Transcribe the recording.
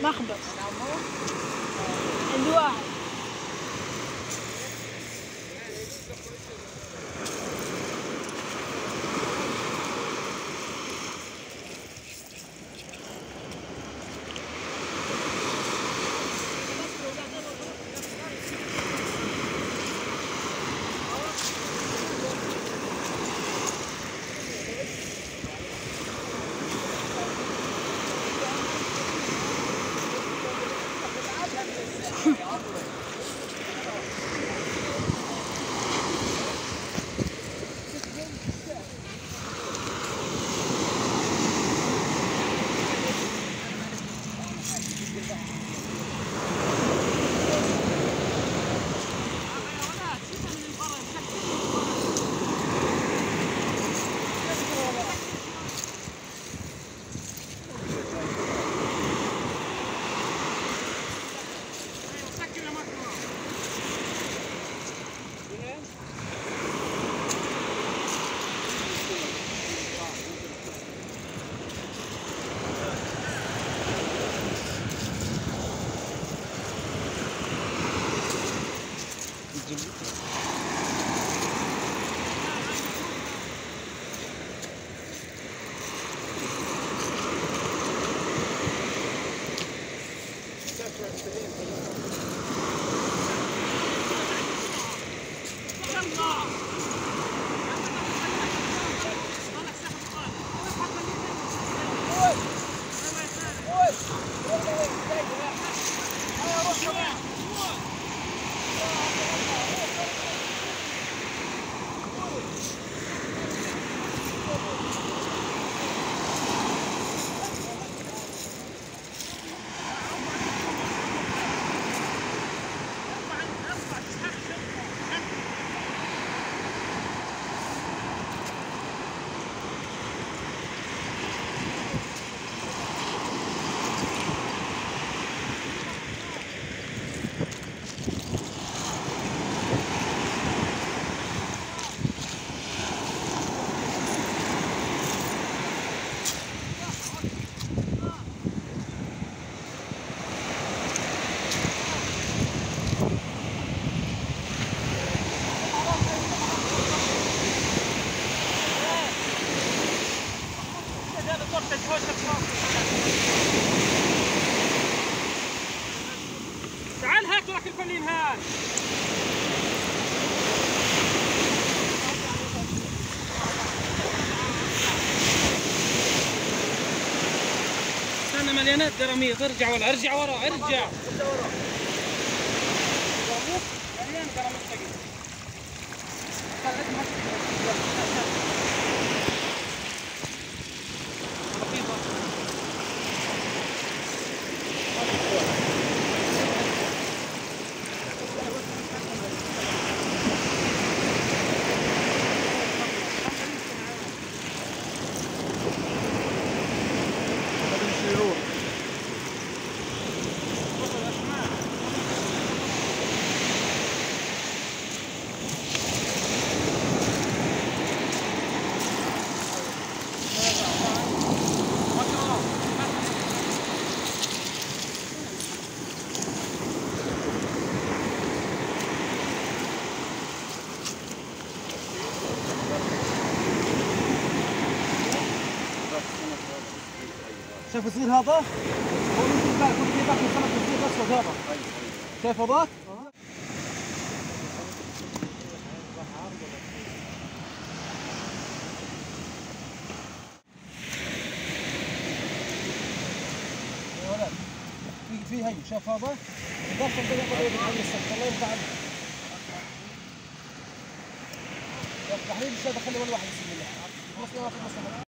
Machen wir. Enduro. Come on! تعال هات وراك الفلين هات استنى مليانات قراميط ارجع ورا ارجع ورا ارجع مليان قراميط ثقيل. شايف الصغير هذا؟ هو يمكن بعد كل شيء باقي سمك الصغير الاسود هذا شايف هذاك؟ في هي شايف هذا؟ دخل بين قضيه عن السمك الله يرضى يا حبيبي مش دخلني ولا واحد في مصلحه